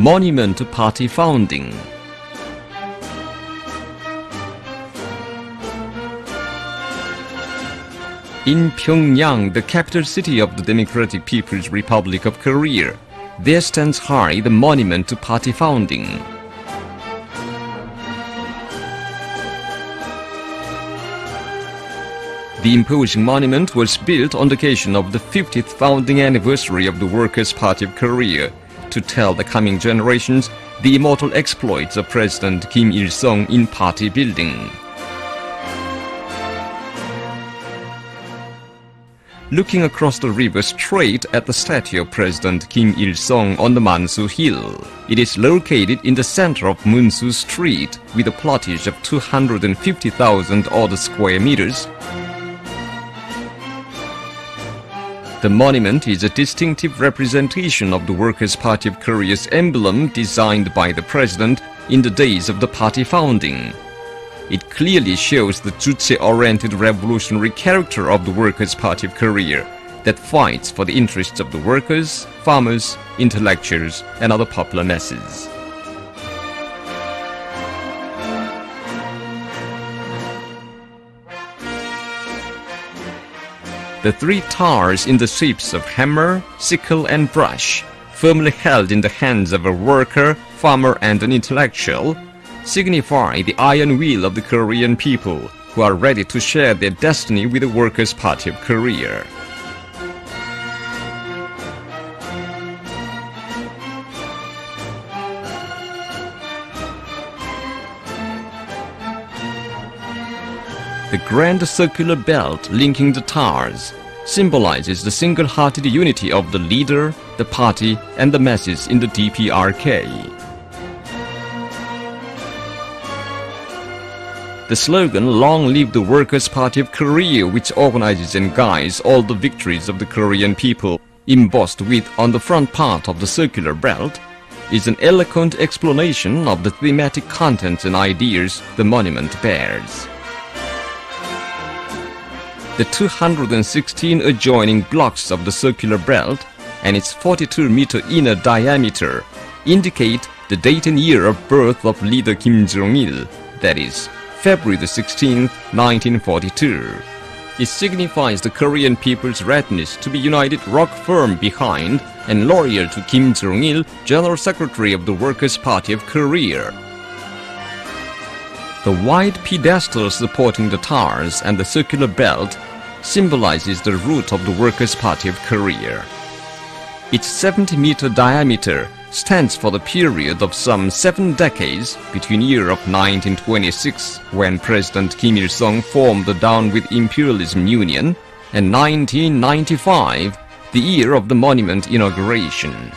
Monument to Party Founding In Pyongyang, the capital city of the Democratic People's Republic of Korea, there stands high the monument to party founding. The imposing monument was built on the occasion of the 50th founding anniversary of the Workers' Party of Korea to tell the coming generations the immortal exploits of President Kim Il-sung in party building. looking across the river straight at the statue of President Kim Il-sung on the Mansu Hill. It is located in the center of Munsu Street with a plottage of 250,000 odd square meters. The monument is a distinctive representation of the Workers' Party of Korea's emblem designed by the president in the days of the party founding. It clearly shows the Juche-oriented revolutionary character of the Workers' Party of Korea that fights for the interests of the workers, farmers, intellectuals, and other popular masses. The three tars in the shapes of hammer, sickle, and brush, firmly held in the hands of a worker, farmer, and an intellectual, signify the iron will of the Korean people who are ready to share their destiny with the Workers' Party of Korea. The grand circular belt linking the towers symbolizes the single-hearted unity of the leader, the party, and the masses in the DPRK. The slogan, Long Live the Workers' Party of Korea, which organizes and guides all the victories of the Korean people, embossed with on the front part of the circular belt, is an eloquent explanation of the thematic contents and ideas the monument bears. The 216 adjoining blocks of the circular belt and its 42-meter inner diameter indicate the date and year of birth of leader Kim Jong-il, that is, February 16, 1942. It signifies the Korean people's readiness to be united rock firm behind and loyal to Kim Jong-il, General Secretary of the Workers' Party of Korea. The wide pedestal supporting the towers and the circular belt symbolizes the root of the Workers' Party of Korea. Its 70-meter diameter stands for the period of some seven decades between year of 1926, when President Kim Il-sung formed the Down with Imperialism Union, and 1995, the year of the monument inauguration.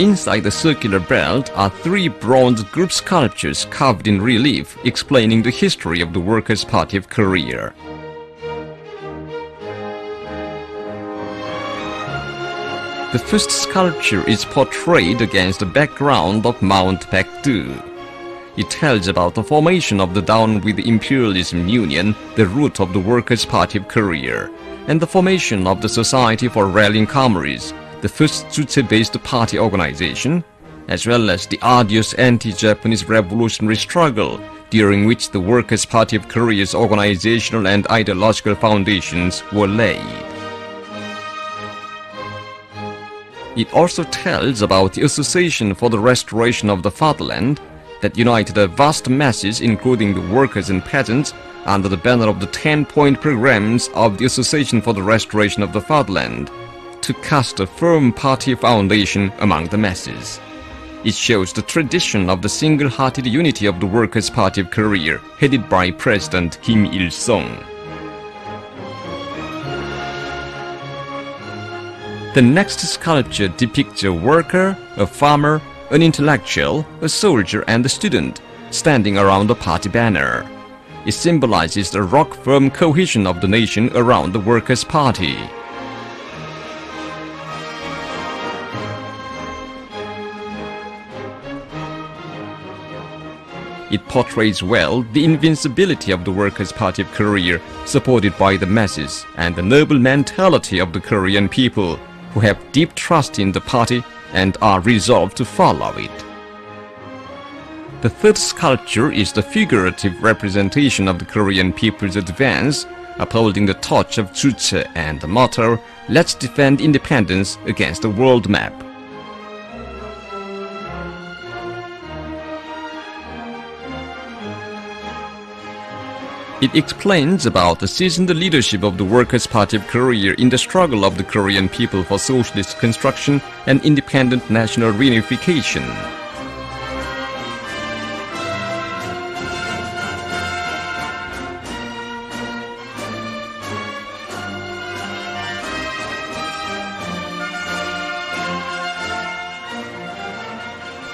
Inside the circular belt are three bronze group sculptures carved in relief explaining the history of the Workers' Party of Korea. The first sculpture is portrayed against the background of Mount Baekdu. It tells about the formation of the Down with Imperialism Union, the root of the Workers' Party of Korea, and the formation of the Society for Rallying Comrades, the first Juche-based party organization, as well as the arduous anti-Japanese revolutionary struggle during which the Workers' Party of Korea's organizational and ideological foundations were laid. It also tells about the Association for the Restoration of the Fatherland that united a vast masses including the workers and peasants under the banner of the 10-point programs of the Association for the Restoration of the Fatherland to cast a firm party foundation among the masses. It shows the tradition of the single-hearted unity of the Workers' Party of Korea, headed by President Kim Il-sung. The next sculpture depicts a worker, a farmer, an intellectual, a soldier, and a student standing around the party banner. It symbolizes the rock-firm cohesion of the nation around the Workers' Party. It portrays well the invincibility of the Workers' Party of Korea, supported by the masses, and the noble mentality of the Korean people, who have deep trust in the party and are resolved to follow it. The third sculpture is the figurative representation of the Korean people's advance, upholding the torch of Juche and the motto, Let's defend independence against the world map. It explains about the seasoned leadership of the Workers' Party of Korea in the struggle of the Korean people for socialist construction and independent national reunification.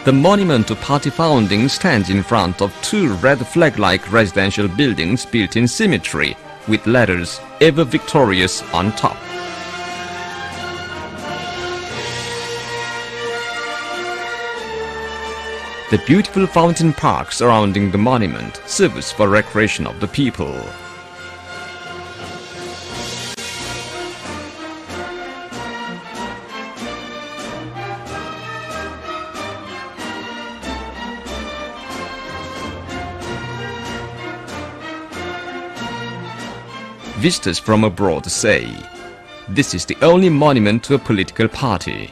The monument to party founding stands in front of two red flag-like residential buildings built in symmetry, with letters Ever Victorious on top. The beautiful fountain park surrounding the monument serves for recreation of the people. Visitors from abroad say, this is the only monument to a political party.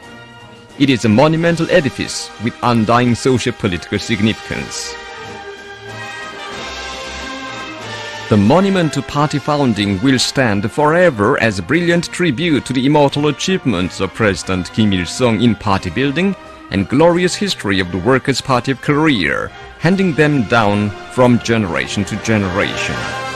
It is a monumental edifice with undying social-political significance. The monument to party founding will stand forever as a brilliant tribute to the immortal achievements of President Kim Il-sung in party building and glorious history of the Workers' Party of Korea, handing them down from generation to generation.